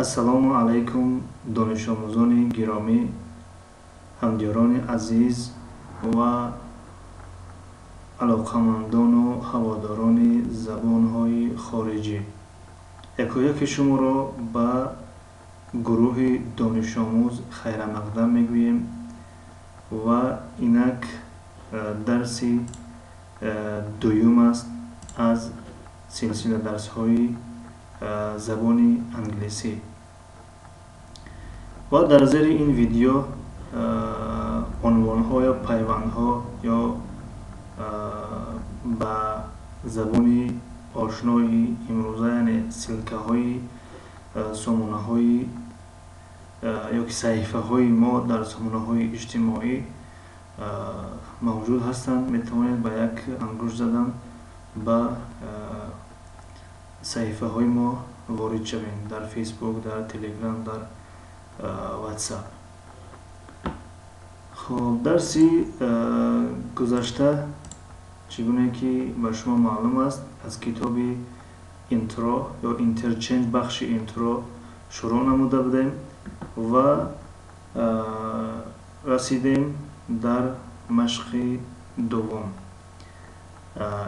ассалому алайкум донишомӯзони гиромӣ ҳамдиёрони азиз ва алоқамандону ҳаводорони забонҳои хориҷӣ. Якояки шуморо ба гурӯҳи донишомӯз хайрамақдам мегӯем ва инак э, дарси э, дуюм аст аз силсила дарсҳои э, забони англисӣ ва дар зери ин видео унвонҳо ё пайвандҳо ё ба забони ошнои имрӯза яъне силкаҳои сомонаҳои ёки саҳифаҳои мо дар сомонаҳои иҷтимоӣ мавҷуд ҳастанд метавонед ба як ангушт задан ба саҳифаҳои мо ворид шавем дар фейсбук дар телеграм дар ватсап хоб дарси гузашта чӣ гуне ки ба шумо маълум аст аз китоби интро ё интерченҷ бахши интро шурӯъ намуда будем ва расидем дар машқи дуввум.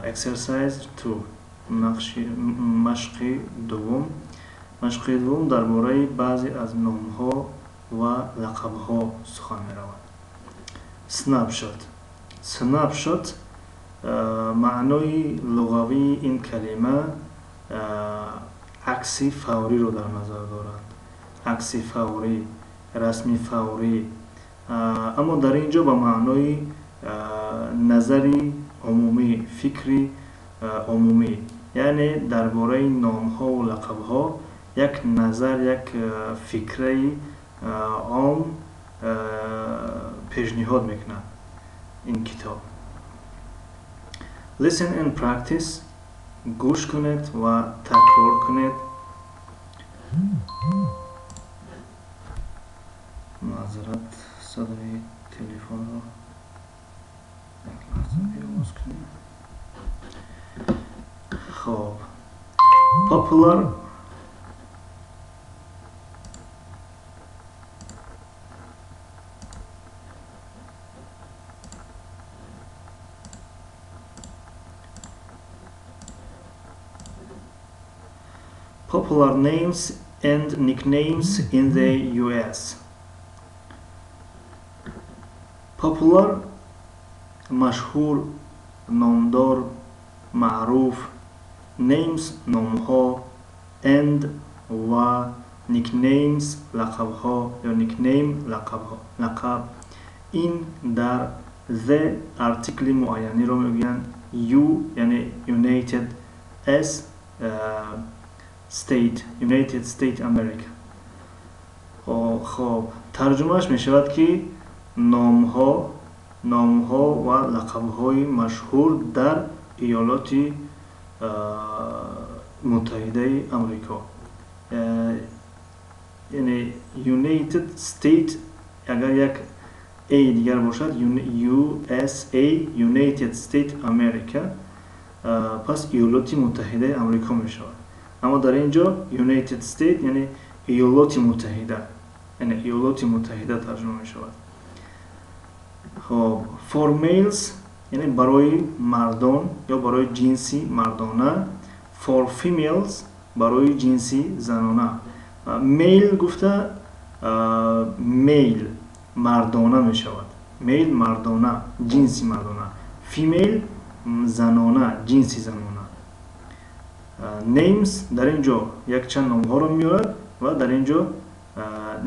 Exercise 2 машқи дуввум машқи дуввум дар бораи баъзе аз номҳо ва лақабҳо сухан меравад. Snapshot snapshot маънои луғавии ин калима акси фавриро дар назар дорад. Акси фаврӣ расми фаврӣ. Аммо дар ин ҷо ба маънои назари умумӣ фикри умумӣ. Яъне дар бораи номҳову лақабҳо یک نظر یک فکری عام پیشنهاد می‌کنه این کتاب. Listen and practice. گوش کنید و تکرار کنید. معذرت صدای تلفن رو یک لحظه خب. Popular popular names and nicknames in the US. Popular مشهور نامدار معروف names نامها and و nicknames لقبها یا nickname لقبها لقب این در the article معینی رو میگن U یعنی United S uh, State United State America. خب ترجمهش می شود که نام ها نام ها و لقب های مشهور در ایالات متحده امریکا یعنی United State اگر یک A دیگر باشد USA United State America پس ایالات متحده امریکا می شود اما در اینجا United State یعنی ایالات متحده یعنی ایالات متحده ترجمه می شود خب for males یعنی برای مردان یا برای جنسی مردانه for females برای جنسی زنانه میل گفته میل مردانه می شود میل مردانه جنسی مردانه فیمیل زنانه جنسی زنانه names در اینجا یک چند نام ها رو میارد و در اینجا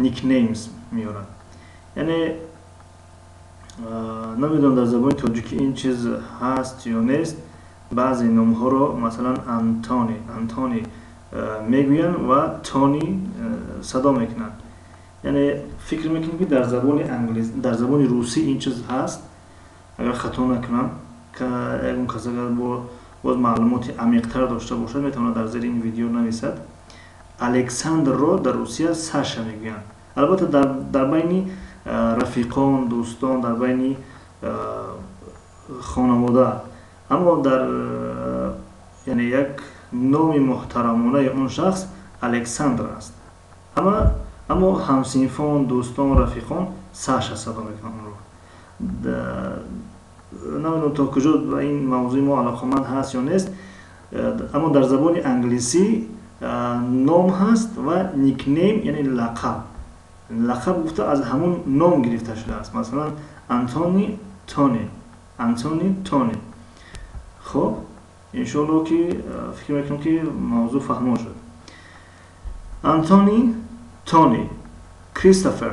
nicknames نیمز میارد یعنی نمی‌دونم در زبان تاجیکی این چیز هست یا نیست بعضی نام ها رو مثلا انتانی انتانی می‌گوین و تانی صدا می‌کنن. یعنی فکر می‌کنم که در زبان انگلیس در زبان روسی این چیز هست. اگر خطا نکنم که اون کسی با باز معلومات عمیقتر داشته باشد می‌تواند در زیر این ویدیو نویسد. الکساندر رو در روسیه ساشا می‌گویند. البته در, در بین رفیقان دوستان در بین خانواده. اما در یعنی یک نام محترمانه اون شخص الکساندر است. اما اما همسینفون دوستان رفیقان ساشا صدا می‌کنن رو نمی‌دونم تا کجا به این موضوع ما علاقمند هست یا نیست اما در زبان انگلیسی نام هست و نیکنیم یعنی لقب. لقب گفته از همون نام گرفته شده است. مثلا انتونی تونی. انتونی تونی. خب انشالله که فکر می‌کنم که موضوع فهمو شد. انتونی تونی. کریستوفر.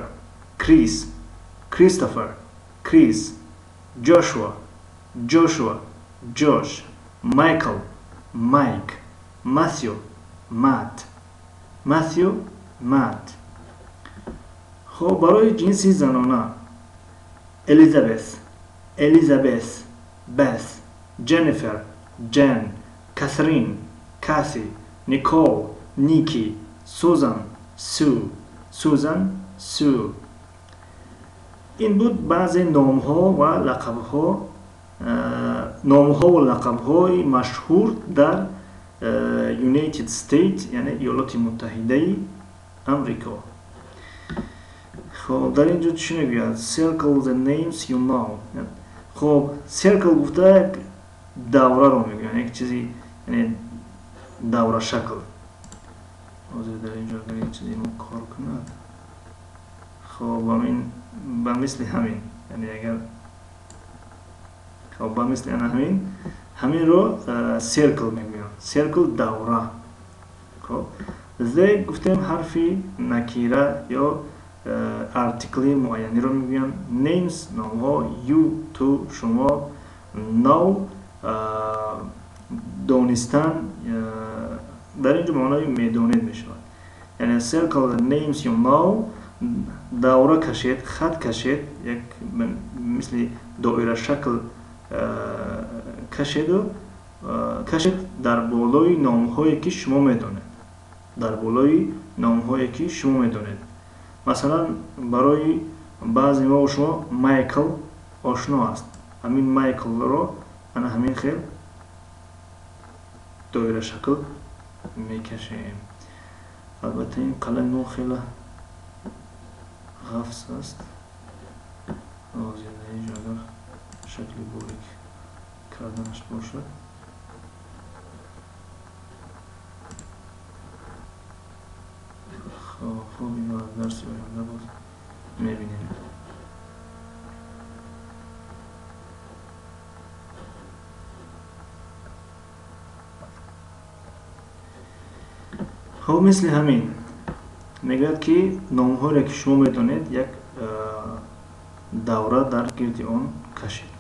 کریس. کریستوفر. کریس. جوشوا جوشوا جوش مایکل مایک ماتیو مات ماتیو مات خب برای جنسی زنانه الیزابث الیزابث بث جنیفر جن کاترین کاسی نیکول نیکی سوزان سو سوزان سو این بود بعضی نام ها و لقب ها نام ها و لقب های مشهور در یونایتد ستیت یعنی ایالات متحده امریکا خب در اینجا چی می‌گوید؟ Circle the names you know. خب circle گفته دوره رو می‌گوید یک چیزی یعنی دوره شکل. در اینجا اگر یک چیزی کار کند خب همین به مثل همین. یعنی اگر خب به مثل همین همین رو سیرکل می‌گویم. سیرکل دوره. خب؟ زه گفتیم حرفی نکیره یا ارتیکلی معینی رو می‌گویم. نیمز نام ها یو تو شما نو دونستان در اینجا معنای می‌دونید می‌شود. یعنی circle the names you know دوره کشید خط کشید یک مثل دایره شکل کشید و کشید در بالای نام هایی که شما میدونید در بالای نام هایی که شما میدونید مثلا برای بعضی ما و شما مایکل آشنا است همین مایکل رو انا همین خیل دایره شکل میکشیم البته این قلم نو خیلی حفظ است زیاده اینجا شکل بوریک کردنش باشد خب خوب این درسی باید بود می‌بینیم. خب مثل همین. می‌گوید که نام ها که شما می‌دونید یک دوره در گرد آن کشید.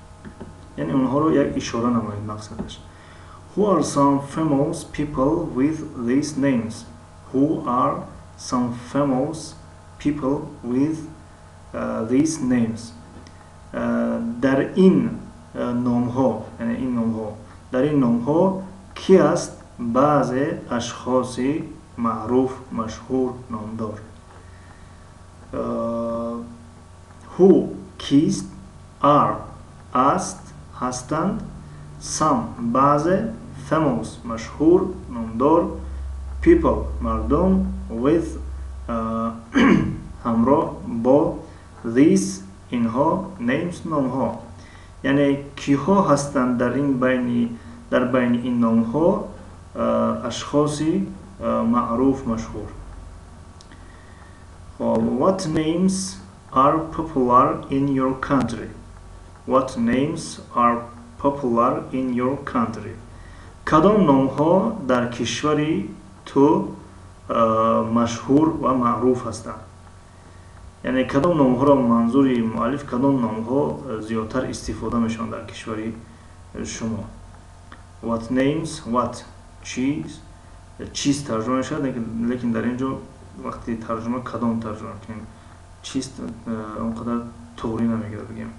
یعنی اونها رو یک اشاره نمایید مقصدش. Who are some famous people with these names? Who are some famous people with these names? در این نام ها یعنی این نام ها در این نام ها کی است؟ بعض اشخاصی معروف مشهور نامدار. Who kissed are است هستند some بعض famous مشهور نامدار people مردم with همراه با these اینها names نام ها یعنی کیها هستند در این بین در بین این نام ها اشخاصی معروف مشهور what names are popular in your country what names are popular in your country کدام نام ها در کشوری تو مشهور و معروف هستند یعنی کدام نام ها را منظور مؤلف کدام نام ها زیادتر استفاده میشن در کشوری شما what names what چیز ترجمه شد لیکن در اینجا وقتی ترجمه کدام ترجمه؟ کنیم چیست اونقدر طوری نمی‌گیره بگیم.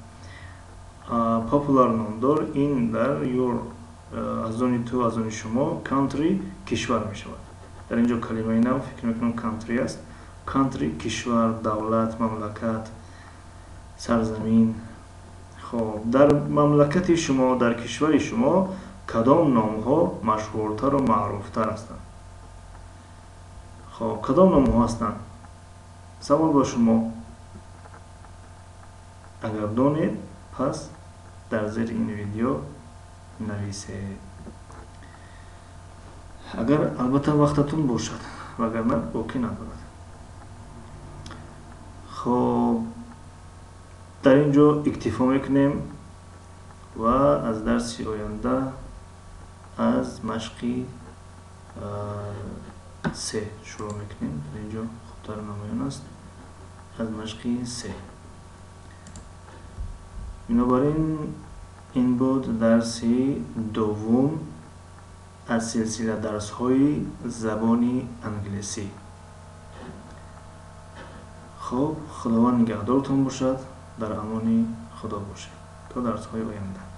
پاپولار نامدار این در یور از تو از شما کانتری کشور می شود در اینجا کلمه نو فکر می‌کنم کانتری است. کانتری کشور دولت مملکت سرزمین. خب در مملکت شما در کشور شما кадом номҳо машҳуртару маъруфтар ҳастанд. Хоб кадом номҳо ҳастанд? Савол ба шумо. Агар донед пас дар зери ин видео нависед. Агар албатта вақтатун бошад вагарна боқӣ надорад. Хоб дар ин ҷо иктифо мекунем ва аз дарси оянда از مشقی سه شروع می‌کنیم. در اینجا خطر نمایان است. از مشقی سه. بنابراین این بود درسی دوم از سلسله درس های زبان انگلیسی. خب خداوند نگهدارتان باشد. در امان خدا باشید. تا درس های آینده.